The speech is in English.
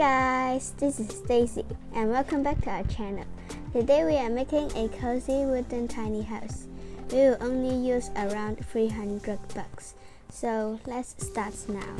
guys, this is Daisy and welcome back to our channel. Today we are making a cozy wooden tiny house. We will only use around 300 bucks. So let's start now.